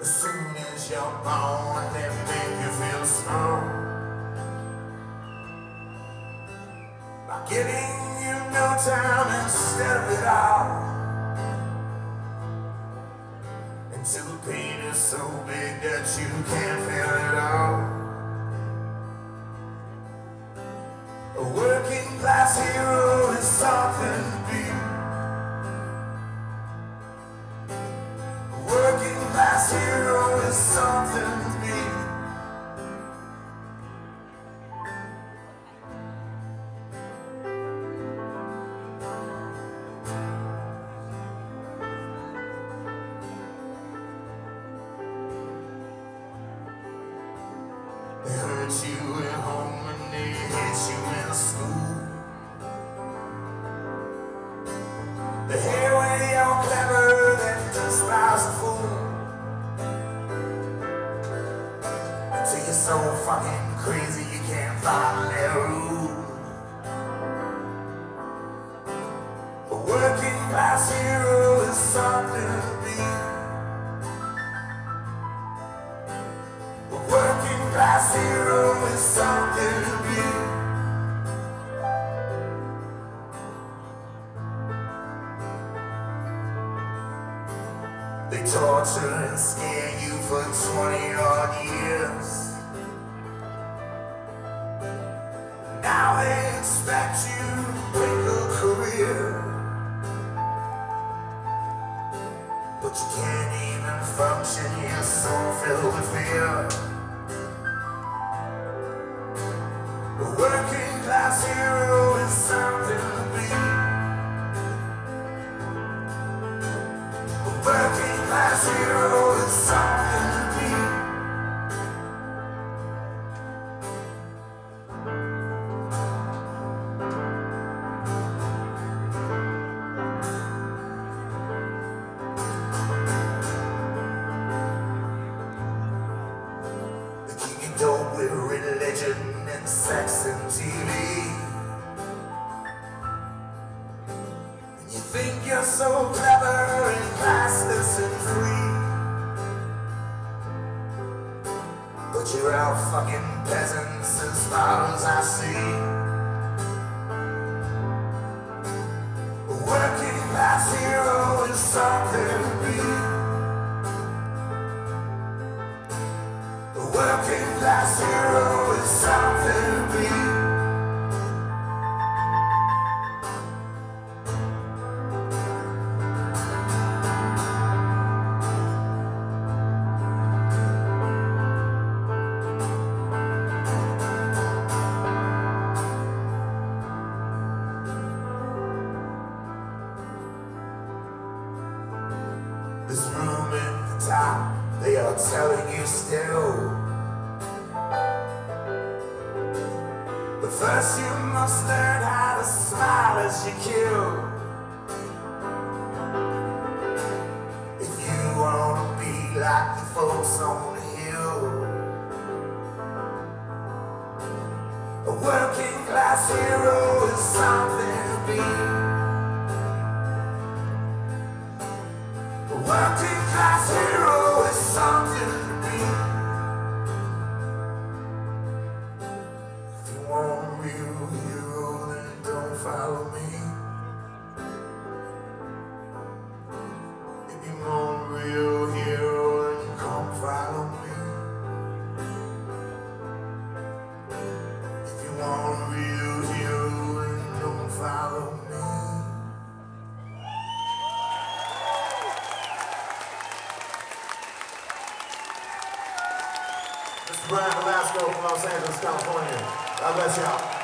As soon as you're born, they make you feel small. By giving you no time instead of it all. Until the pain is so big that you can't feel it all. They you at home and hit you in school. They hear when you're clever, then despise a fool. Until you're so fucking crazy you can't find their rule. A working class hero is something to be. Hero is something to be. They torture and scare you for 20 odd years. Now they expect you to make a career. But you can't even function, you're so filled with fear. Working think you're so clever and classless and free. But you're out fucking peasants as far as I see. Working class hero is something to be. Working class hero they are telling you still. But first you must learn how to smile as you kill. If you wanna be like the folks on the hill. A working class hero is something to be. A working class hero is something Brian Velasco from Los Angeles, California. God bless y'all.